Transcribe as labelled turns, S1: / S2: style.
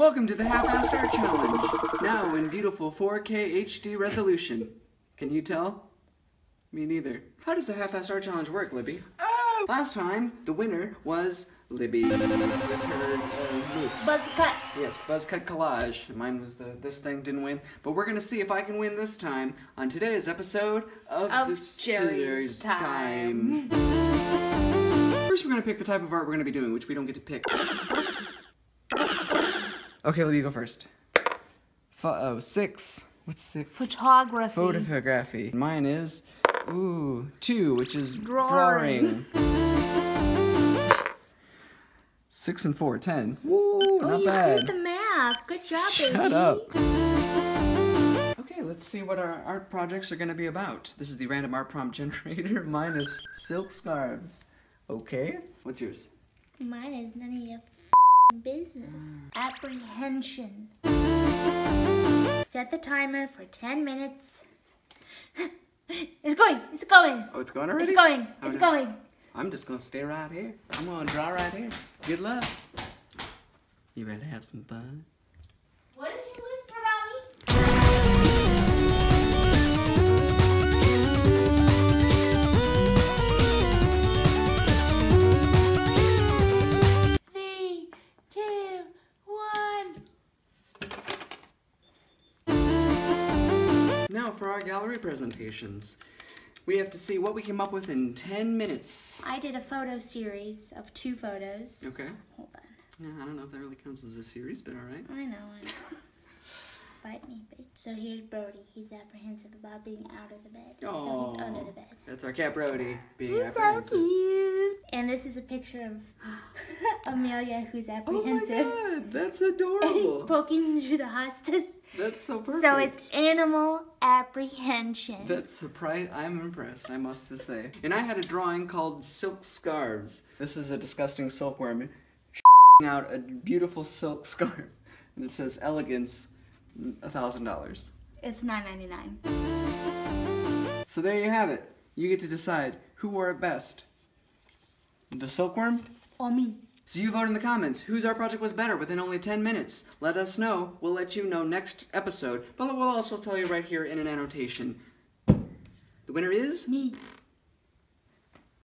S1: Welcome to the Half-Assed Art Challenge, now in beautiful 4K HD resolution. Can you tell? Me neither. How does the Half-Assed Art Challenge work, Libby? Oh! Last time, the winner was Libby. With her, uh,
S2: Buzz cut.
S1: Yes, buzz cut collage. Mine was the this thing didn't win, but we're gonna see if I can win this time on today's episode of,
S2: Of
S1: the
S2: Jerry's Time.
S1: First, we're gonna pick the type of art we're gonna be doing, which we don't get to pick. Okay, let me go first. F oh, six. What's six?
S2: Photography.
S1: Photography. Mine is, ooh, two, which is
S2: Drawing.
S1: drawing. Six and four, ten. Woo,
S2: Oh,
S1: not
S2: you
S1: bad.
S2: did the math. Good job, baby.
S1: Shut up. Okay, let's see what our art projects are going to be about. This is the random art prompt generator. Mine is silk scarves. Okay. What's yours?
S2: Mine is none of your business. Apprehension. Set the timer for 10 minutes. it's going. It's going.
S1: Oh, it's going already?
S2: It's going.
S1: Oh,
S2: It's
S1: no.
S2: going.
S1: I'm just going to stay right here. I'm to draw right here. Good luck. You ready to have some fun? For our gallery presentations. We have to see what we came up with in 10 minutes.
S2: I did a photo series of two photos.
S1: Okay.
S2: Hold on.
S1: Yeah, I don't know if that really counts as a series, but alright.
S2: I know, I know. Bite me, bitch. So here's Brody. He's apprehensive about being out of the bed. So he's under the bed.
S1: That's our cat Brody being
S2: He's so cute. And this is a picture of Amelia who's apprehensive.
S1: Oh my god, that's adorable.
S2: poking through the hostas.
S1: That's so perfect.
S2: So it's animal apprehension.
S1: That's surprise. I'm impressed, I must say. And I had a drawing called Silk Scarves. This is a disgusting silkworm out a beautiful silk scarf. And it says elegance, a thousand dollars.
S2: it's nine ninety nine.
S1: So there you have it. You get to decide who wore it best. The silkworm?
S2: Or me.
S1: So you vote in the comments. Whose art project was better within only 10 minutes? Let us know. We'll let you know next episode. But we'll also tell you right here in an annotation. The winner is
S2: Me.